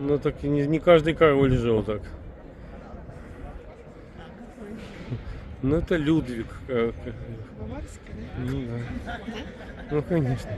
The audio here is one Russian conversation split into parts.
Ну так не, не каждый король жил так. Ну это Людвиг. э, Баварский, да? Ну да. Ну конечно.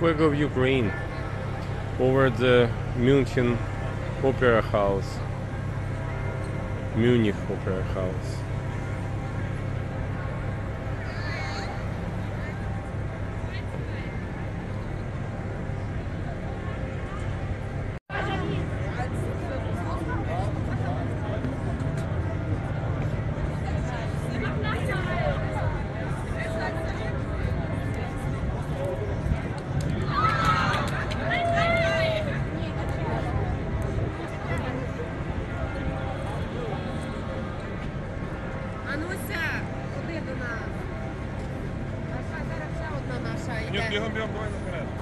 flag of Ukraine over the Munich Opera House. Munich Opera House. E o Birro é meu boi, não.